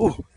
Ooh.